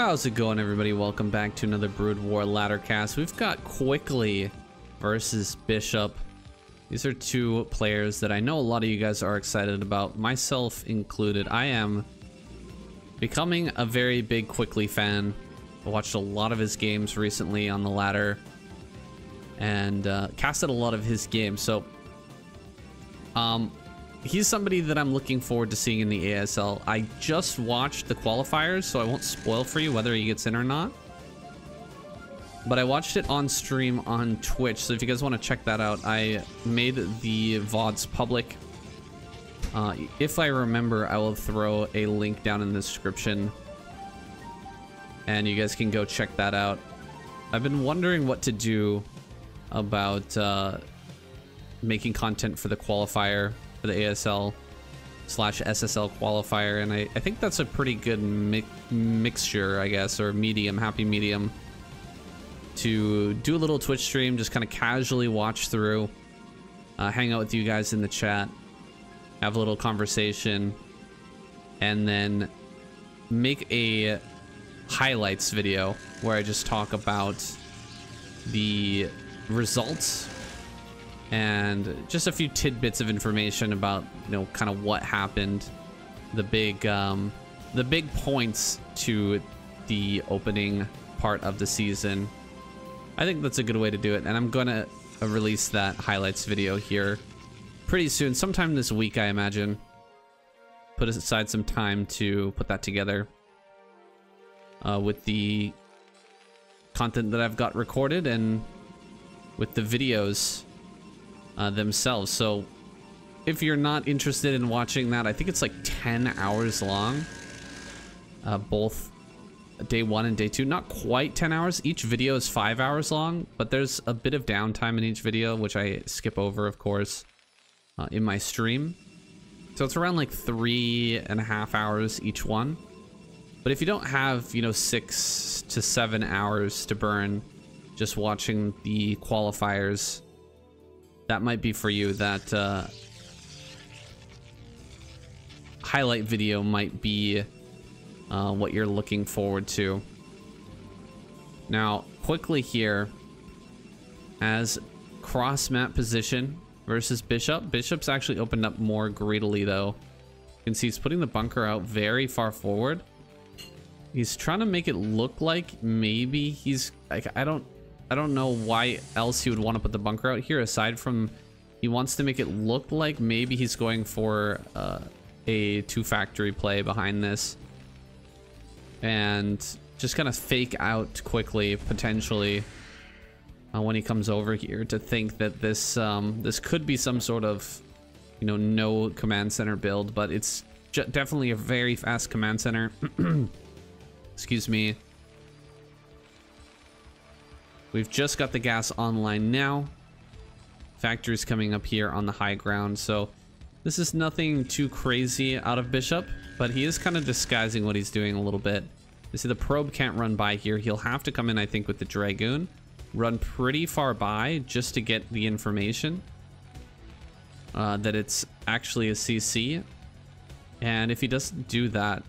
How's it going everybody? Welcome back to another Brood War ladder cast. We've got Quickly versus Bishop. These are two players that I know a lot of you guys are excited about, myself included. I am becoming a very big Quickly fan. I watched a lot of his games recently on the ladder and uh, casted a lot of his games. So um, he's somebody that I'm looking forward to seeing in the ASL. I just watched the qualifiers, so I won't spoil for you whether he gets in or not. But I watched it on stream on Twitch, so if you guys want to check that out, I made the VODs public. Uh, if I remember, I will throw a link down in the description. And you guys can go check that out. I've been wondering what to do about uh, making content for the qualifier for the ASL slash SSL qualifier, and I, I think that's a pretty good mi mixture, I guess, or medium, happy medium, to do a little Twitch stream, just kind of casually watch through, uh, hang out with you guys in the chat, have a little conversation, and then make a highlights video where I just talk about the results and just a few tidbits of information about you know kind of what happened. The big um the big points to the opening part of the season. I think that's a good way to do it and i'm gonna release that highlights video here pretty soon sometime this week i imagine. Put aside some time to put that together uh, with the content that i've got recorded and with the videos uh, themselves. So if you're not interested in watching that, I think it's like 10 hours long. Uh, both day one and day two. Not quite 10 hours. Each video is five hours long, but there's a bit of downtime in each video, which I skip over, of course, uh, in my stream. So it's around like three and a half hours each one. But if you don't have, you know, six to seven hours to burn just watching the qualifiers that might be for you. That uh, highlight video might be uh, what you're looking forward to. Now, quickly here, as cross map position versus Bishop. Bishop's actually opened up more greedily though. You can see he's putting the bunker out very far forward. He's trying to make it look like maybe he's like I don't I don't know why else he would want to put the bunker out here aside from he wants to make it look like maybe he's going for uh, a two factory play behind this. And just kind of fake out quickly potentially uh, when he comes over here to think that this um, this could be some sort of you know no command center build but it's definitely a very fast command center. Excuse me We've just got the gas online now. Factory's coming up here on the high ground, so this is nothing too crazy out of Bishop, but he is kind of disguising what he's doing a little bit. You see the probe can't run by here. He'll have to come in, I think, with the Dragoon. Run pretty far by just to get the information uh, that it's actually a CC. And if he doesn't do that,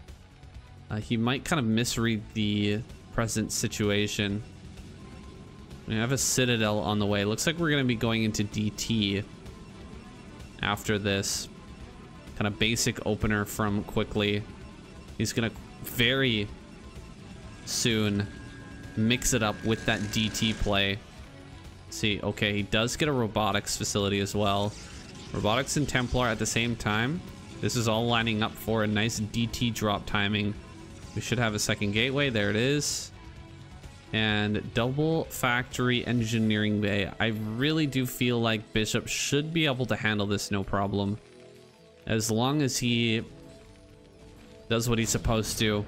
uh, he might kind of misread the present situation. We have a Citadel on the way. Looks like we're going to be going into DT after this. Kind of basic opener from Quickly. He's going to very soon mix it up with that DT play. See, okay, he does get a robotics facility as well. Robotics and Templar at the same time. This is all lining up for a nice DT drop timing. We should have a second gateway. There it is and double factory engineering bay. I really do feel like Bishop should be able to handle this no problem. As long as he does what he's supposed to.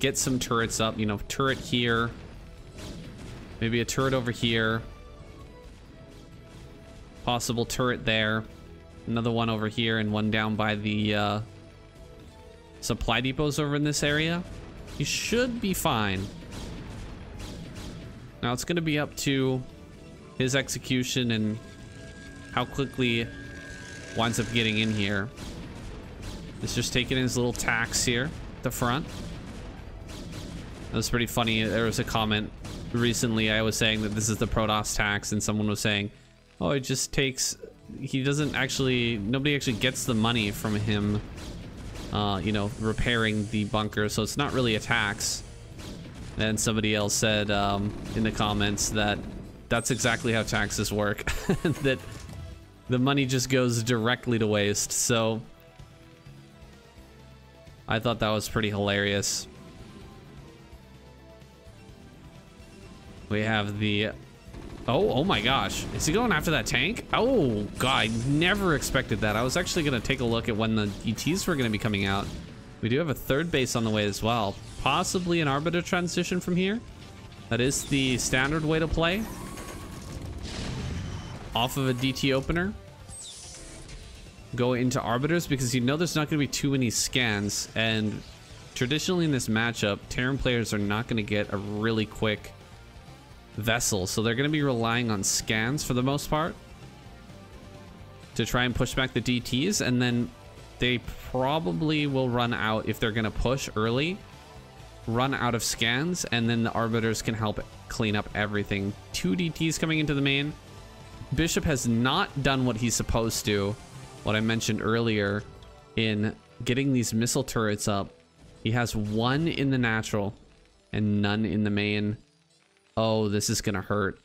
Get some turrets up, you know, turret here. Maybe a turret over here. Possible turret there. Another one over here and one down by the uh, supply depots over in this area. He should be fine. Now it's going to be up to his execution and how quickly winds up getting in here. He's just taking his little tax here at the front. That was pretty funny. There was a comment recently. I was saying that this is the Protoss tax, and someone was saying, "Oh, it just takes." He doesn't actually. Nobody actually gets the money from him. Uh, you know, repairing the bunker, so it's not really a tax. And somebody else said um, in the comments that that's exactly how taxes work. that the money just goes directly to waste. So I thought that was pretty hilarious. We have the... Oh, oh my gosh. Is he going after that tank? Oh, God. I never expected that. I was actually going to take a look at when the DTs were going to be coming out. We do have a third base on the way as well. Possibly an Arbiter transition from here. That is the standard way to play. Off of a DT opener. Go into Arbiters because you know there's not going to be too many scans. And traditionally in this matchup, Terran players are not going to get a really quick vessel. So they're going to be relying on scans for the most part to try and push back the DTs. And then they probably will run out if they're going to push early, run out of scans. And then the Arbiters can help clean up everything. Two DTs coming into the main. Bishop has not done what he's supposed to. What I mentioned earlier in getting these missile turrets up. He has one in the natural and none in the main. Oh, this is gonna hurt.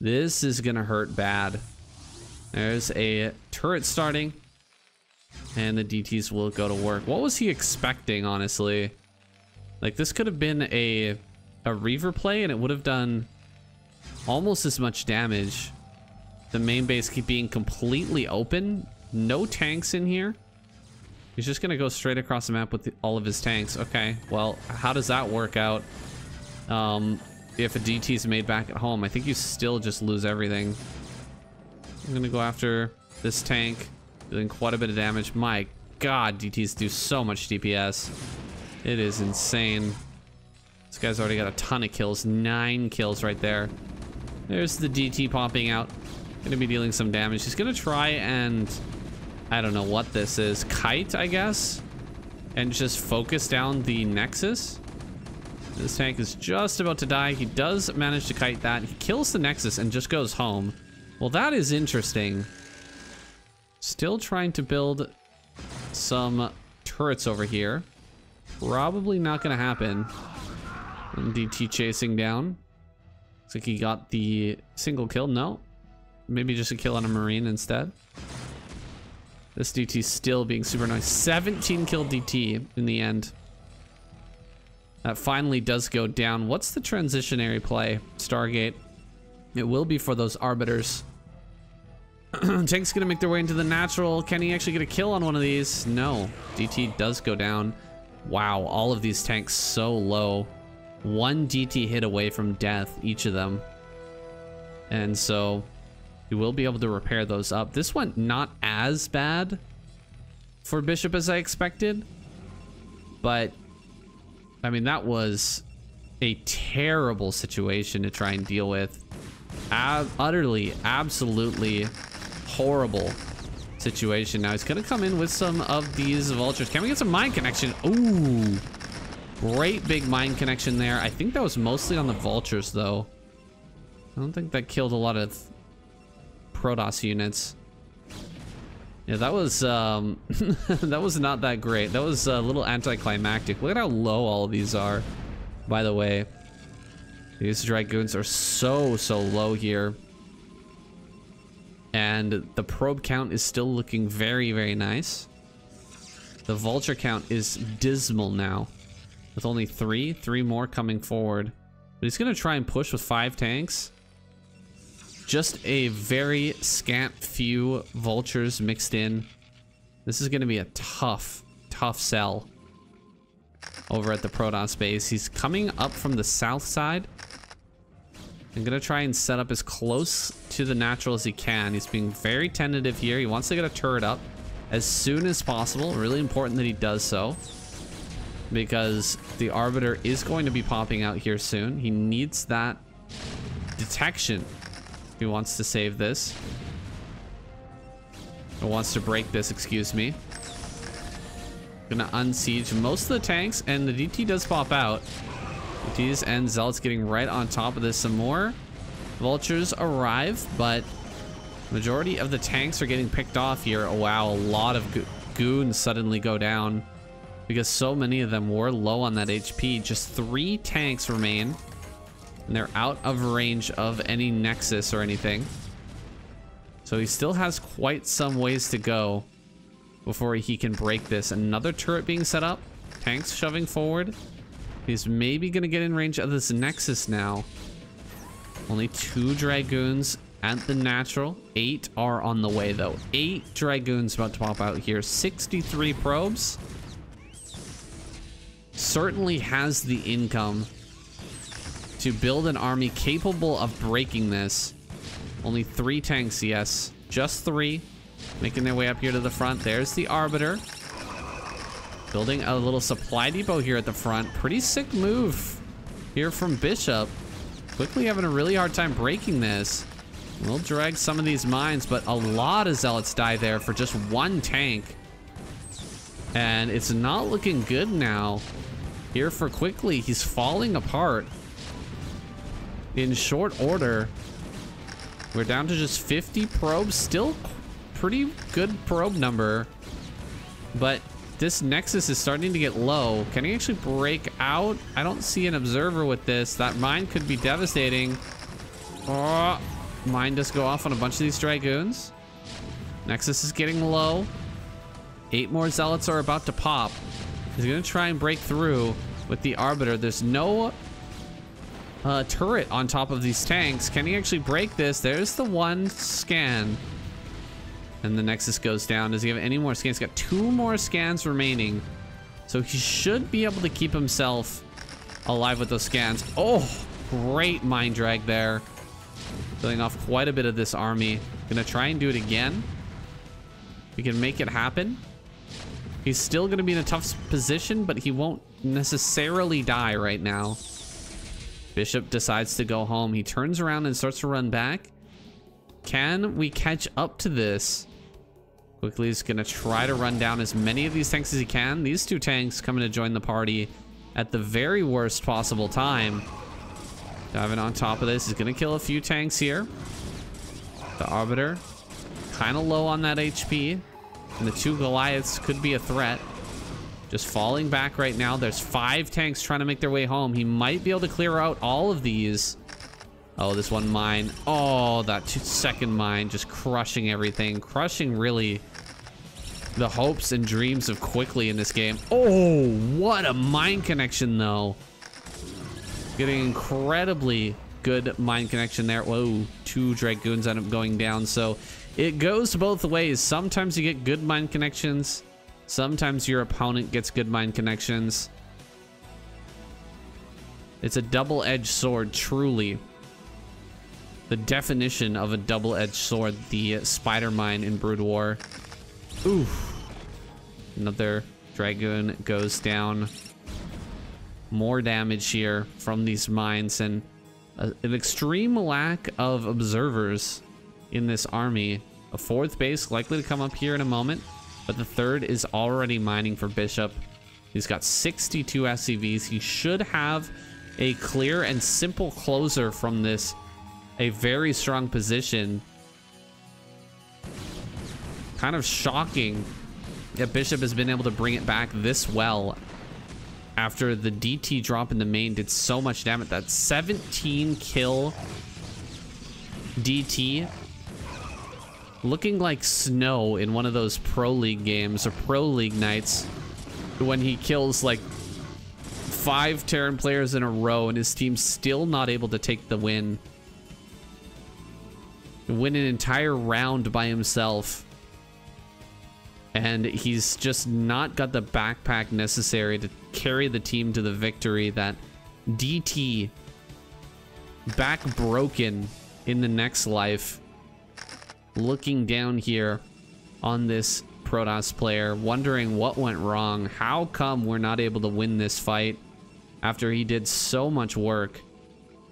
This is gonna hurt bad. There's a turret starting. And the DTs will go to work. What was he expecting, honestly? Like, this could have been a, a Reaver play, and it would have done almost as much damage. The main base keep being completely open. No tanks in here. He's just going to go straight across the map with the, all of his tanks. Okay, well, how does that work out? Um, if a DT is made back at home, I think you still just lose everything. I'm going to go after this tank, doing quite a bit of damage. My god, DTs do so much DPS. It is insane. This guy's already got a ton of kills. Nine kills right there. There's the DT popping out. Gonna be dealing some damage. He's gonna try and... I don't know what this is. Kite, I guess? And just focus down the Nexus? This tank is just about to die. He does manage to kite that. He kills the Nexus and just goes home. Well, that is interesting. Still trying to build some turrets over here. Probably not going to happen. DT chasing down. Looks like he got the single kill. No. Maybe just a kill on a Marine instead. This DT still being super nice. 17 kill DT in the end. That finally does go down. What's the transitionary play? Stargate. It will be for those Arbiters. Tank's gonna make their way into the natural. Can he actually get a kill on one of these? No. DT does go down. Wow, all of these tanks so low. One DT hit away from death, each of them. And so we will be able to repair those up. This one, not as bad for Bishop as I expected. But, I mean, that was a terrible situation to try and deal with. Ab utterly, absolutely horrible situation. Now he's going to come in with some of these vultures. Can we get some mine connection? Ooh, great big mine connection there. I think that was mostly on the vultures though. I don't think that killed a lot of Protoss units. Yeah, that was um, that was not that great. That was a little anticlimactic. Look at how low all of these are, by the way. These Dragoons are so, so low here. And the probe count is still looking very, very nice. The vulture count is dismal now. With only three, three more coming forward. But he's gonna try and push with five tanks. Just a very scant few vultures mixed in. This is going to be a tough, tough sell over at the Protoss base. He's coming up from the south side. I'm to try and set up as close to the natural as he can. He's being very tentative here. He wants to get a turret up as soon as possible. Really important that he does so. Because the Arbiter is going to be popping out here soon. He needs that detection he wants to save this. Or wants to break this, excuse me. Gonna unsiege most of the tanks, and the DT does pop out. These and Zealots getting right on top of this some more. Vultures arrive, but majority of the tanks are getting picked off here. Oh, wow, a lot of go goons suddenly go down because so many of them were low on that HP. Just three tanks remain, and they're out of range of any Nexus or anything. So he still has quite some ways to go before he can break this. Another turret being set up, tanks shoving forward. He's maybe going to get in range of this Nexus now. Only two Dragoons at the natural. Eight are on the way, though. Eight Dragoons about to pop out here. 63 probes. Certainly has the income to build an army capable of breaking this. Only three tanks, yes. Just three. Making their way up here to the front. There's the Arbiter. Building a little supply depot here at the front. Pretty sick move here from Bishop. Quickly having a really hard time breaking this. We'll drag some of these mines, but a lot of Zealots die there for just one tank. And it's not looking good now. Here for Quickly, he's falling apart. In short order, we're down to just 50 probes. Still pretty good probe number. But this Nexus is starting to get low. Can he actually break out? I don't see an observer with this. That mine could be devastating. Oh, mine does go off on a bunch of these Dragoons. Nexus is getting low. Eight more Zealots are about to pop. He's going to try and break through with the Arbiter. There's no uh, turret on top of these tanks. Can he actually break this? There's the one scan. And the Nexus goes down. Does he have any more scans? He's got two more scans remaining. So he should be able to keep himself alive with those scans. Oh, great mine drag there. Filling off quite a bit of this army. Gonna try and do it again. We can make it happen. He's still gonna be in a tough position, but he won't necessarily die right now. Bishop decides to go home. He turns around and starts to run back. Can we catch up to this? Quickly is going to try to run down as many of these tanks as he can. These two tanks coming to join the party at the very worst possible time. Diving on top of this is going to kill a few tanks here. The Arbiter kind of low on that HP. And the two Goliaths could be a threat. Just falling back right now. There's five tanks trying to make their way home. He might be able to clear out all of these. Oh, this one mine. Oh, that two second mine just crushing everything. Crushing really the hopes and dreams of quickly in this game. Oh, what a mine connection though. Getting incredibly good mine connection there. Whoa, two Dragoons end up going down. So it goes both ways. Sometimes you get good mine connections. Sometimes your opponent gets good mine connections. It's a double-edged sword, truly the definition of a double-edged sword, the spider mine in Brood War. Oof. Another Dragoon goes down. More damage here from these mines and a, an extreme lack of observers in this army. A fourth base likely to come up here in a moment, but the third is already mining for Bishop. He's got 62 SCVs. He should have a clear and simple closer from this a very strong position. Kind of shocking that Bishop has been able to bring it back this well after the DT drop in the main did so much damage. That 17 kill DT looking like snow in one of those Pro League games or Pro League nights when he kills like five Terran players in a row and his team's still not able to take the win win an entire round by himself. And he's just not got the backpack necessary to carry the team to the victory that DT back broken in the next life. Looking down here on this Protoss player, wondering what went wrong. How come we're not able to win this fight after he did so much work?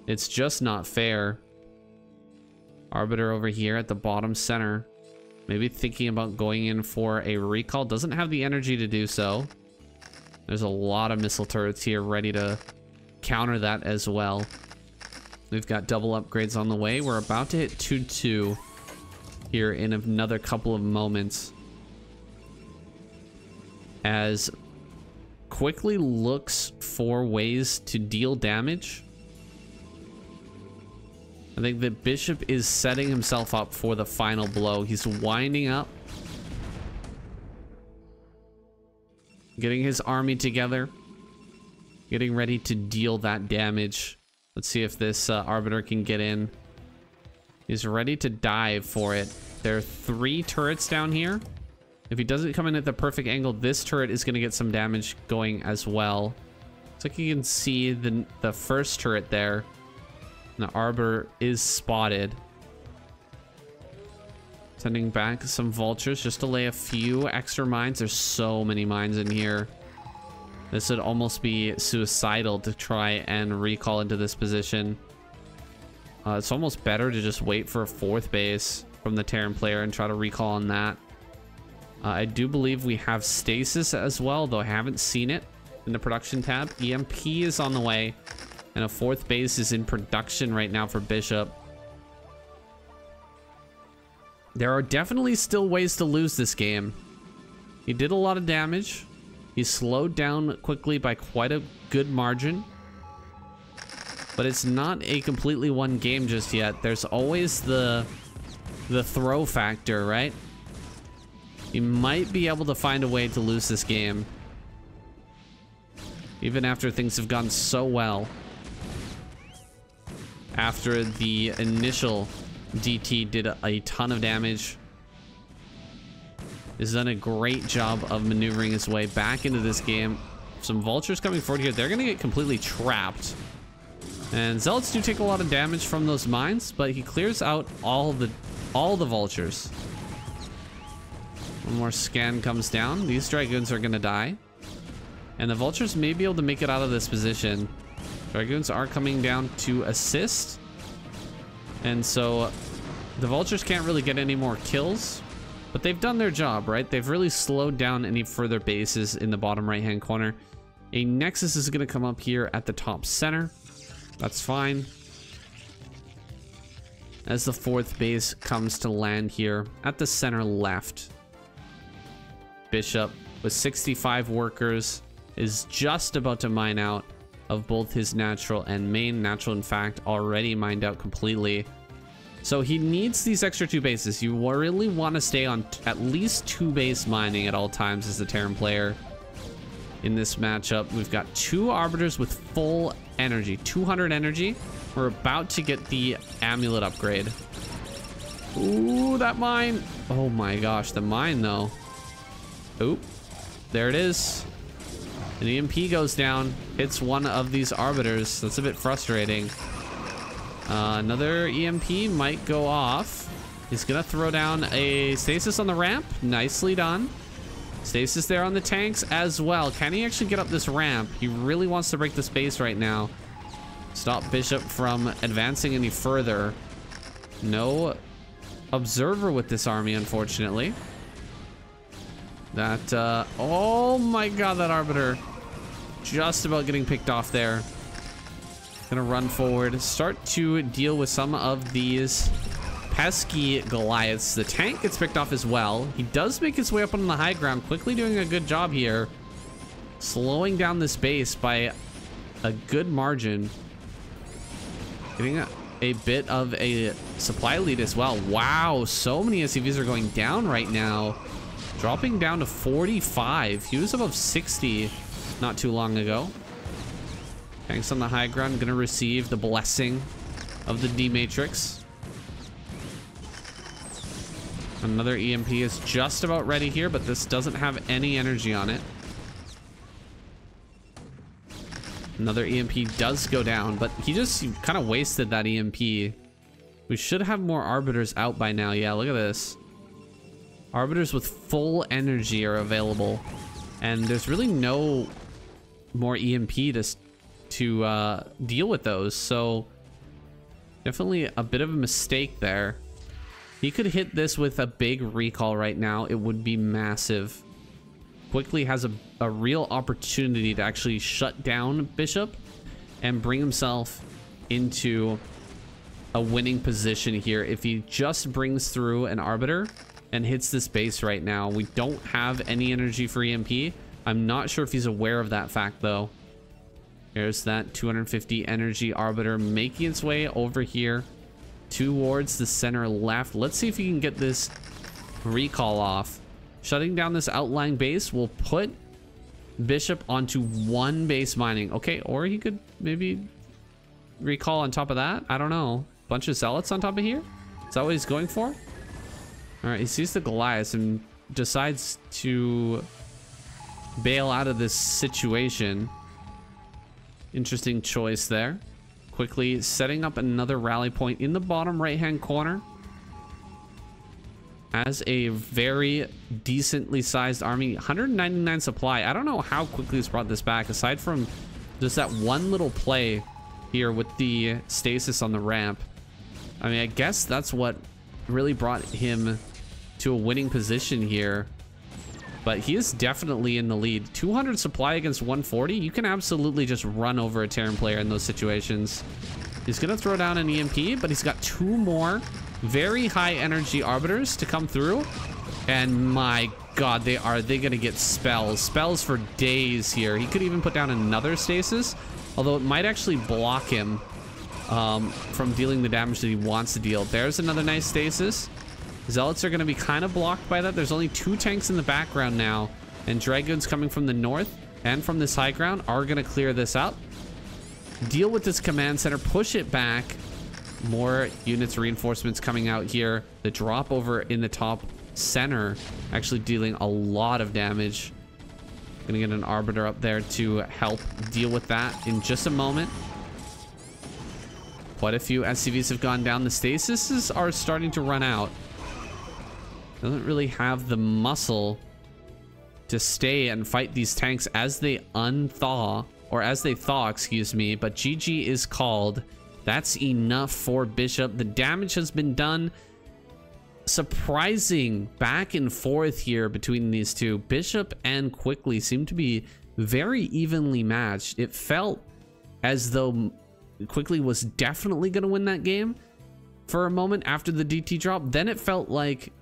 It's just not fair. Arbiter over here at the bottom center. Maybe thinking about going in for a recall. Doesn't have the energy to do so. There's a lot of missile turrets here ready to counter that as well. We've got double upgrades on the way. We're about to hit 2-2 here in another couple of moments. As quickly looks for ways to deal damage. I think that Bishop is setting himself up for the final blow. He's winding up. Getting his army together. Getting ready to deal that damage. Let's see if this uh, Arbiter can get in. He's ready to dive for it. There are three turrets down here. If he doesn't come in at the perfect angle, this turret is going to get some damage going as well. Looks like you can see the, the first turret there. The Arbiter is spotted. Sending back some vultures just to lay a few extra mines. There's so many mines in here. This would almost be suicidal to try and recall into this position. Uh, it's almost better to just wait for a fourth base from the Terran player and try to recall on that. Uh, I do believe we have stasis as well, though I haven't seen it in the production tab. EMP is on the way, and a fourth base is in production right now for Bishop. There are definitely still ways to lose this game. He did a lot of damage. He slowed down quickly by quite a good margin. But it's not a completely won game just yet. There's always the the throw factor, right? He might be able to find a way to lose this game. Even after things have gone so well. After the initial DT did a, ton of damage. Has done a great job of maneuvering his way back into this game. Some vultures coming forward here. They're going to get completely trapped. And zealots do take a lot of damage from those mines, but he clears out all the all the vultures. One more scan comes down. These dragoons are going to die. And the vultures may be able to make it out of this position. Dragoons are coming down to assist. And so the vultures can't really get any more kills. But they've done their job, right? They've really slowed down any further bases in the bottom right-hand corner. A Nexus is going to come up here at the top center. That's fine. As the fourth base comes to land here at the center left. Bishop with 65 workers is just about to mine out of both his natural and main natural in fact already mined out completely. So he needs these extra two bases. You really want to stay on at least two base mining at all times as the Terran player. In this matchup we've got two arbiters with full energy 200 energy. We're about to get the amulet upgrade. Ooh, that mine. Oh my gosh the mine though. Oop. There it is. An EMP goes down, hits one of these arbiters. That's a bit frustrating. Uh, another EMP might go off. He's gonna throw down a stasis on the ramp. Nicely done. Stasis there on the tanks as well. Can he actually get up this ramp? He really wants to break the space right now. Stop Bishop from advancing any further. No observer with this army, unfortunately. That, uh, oh my god, that Arbiter. Just about getting picked off there. Gonna run forward, start to deal with some of these pesky Goliaths. The tank gets picked off as well. He does make his way up on the high ground, quickly doing a good job here. Slowing down this base by a good margin. Getting a, a bit of a supply lead as well. Wow, so many SCVs are going down right now. Dropping down to 45. He was above 60 not too long ago. Tanks on the high ground gonna receive the blessing of the D-Matrix. Another EMP is just about ready here, but this doesn't have any energy on it. Another EMP does go down, but he just kind of wasted that EMP. We should have more Arbiters out by now. Yeah, look at this. Arbiters with full energy are available. And there's really no more EMP to, to uh, deal with those. So definitely a bit of a mistake there. He could hit this with a big recall right now. It would be massive. Quickly has a, a real opportunity to actually shut down Bishop and bring himself into a winning position here if he just brings through an Arbiter and hits this base right now. We don't have any energy for EMP. I'm not sure if he's aware of that fact, though. There's that 250 energy Arbiter making its way over here towards the center left. Let's see if he can get this recall off. Shutting down this outlying base will put Bishop onto one base mining. Okay, or he could maybe recall on top of that. I don't know. Bunch of zealots on top of here? Is that what he's going for? All right, he sees the Goliath and decides to bail out of this situation. Interesting choice there. Quickly setting up another rally point in the bottom right-hand corner. As a very decently sized army. 199 supply. I don't know how quickly he's brought this back, aside from just that one little play here with the stasis on the ramp. I mean, I guess that's what really brought him to a winning position here. But he is definitely in the lead. 200 supply against 140. You can absolutely just run over a Terran player in those situations. He's going to throw down an EMP, but he's got two more very high energy arbiters to come through. And my god, they are they going to get spells. Spells for days here. He could even put down another stasis, although it might actually block him um, from dealing the damage that he wants to deal. There's another nice stasis. Zealots are going to be kind of blocked by that. There's only two tanks in the background now. And Dragoons coming from the north and from this high ground are going to clear this up. Deal with this command center. Push it back. More units, reinforcements coming out here. The drop over in the top center actually dealing a lot of damage. Gonna get an Arbiter up there to help deal with that in just a moment. Quite a few SCVs have gone down. The stasis are starting to run out. Doesn't really have the muscle to stay and fight these tanks as they unthaw, or as they thaw, excuse me. But GG is called. That's enough for Bishop. The damage has been done. Surprising back and forth here between these two. Bishop and Quickly seem to be very evenly matched. It felt as though Quickly was definitely going to win that game for a moment after the DT drop. Then it felt like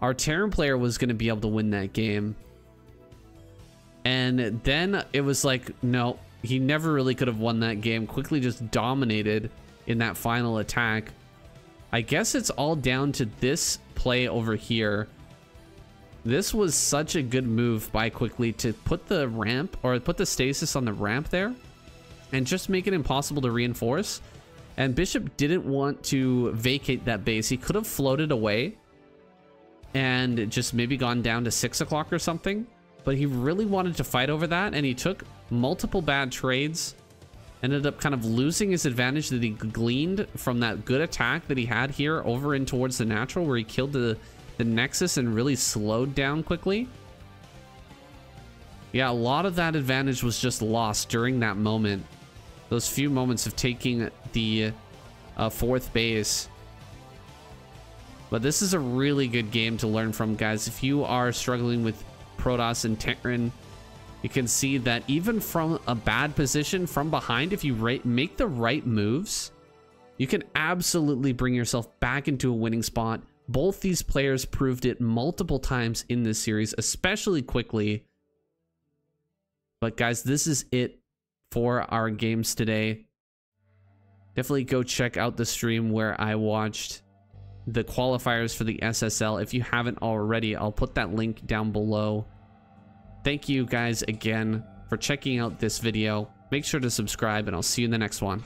our Terran player was going to be able to win that game. And then it was like, no, he never really could have won that game. Quickly just dominated in that final attack. I guess it's all down to this play over here. This was such a good move by Quickly to put the ramp or put the stasis on the ramp there and just make it impossible to reinforce. And Bishop didn't want to vacate that base. He could have floated away and just maybe gone down to six o'clock or something. But he really wanted to fight over that, and he took multiple bad trades. Ended up kind of losing his advantage that he gleaned from that good attack that he had here over in towards the natural, where he killed the, the Nexus and really slowed down quickly. Yeah, a lot of that advantage was just lost during that moment. Those few moments of taking the uh, fourth base but this is a really good game to learn from, guys. If you are struggling with Protoss and Terran, you can see that even from a bad position from behind, if you make the right moves, you can absolutely bring yourself back into a winning spot. Both these players proved it multiple times in this series, especially quickly. But guys, this is it for our games today. Definitely go check out the stream where I watched the qualifiers for the SSL. If you haven't already, I'll put that link down below. Thank you guys again for checking out this video. Make sure to subscribe and I'll see you in the next one.